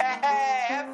Hey,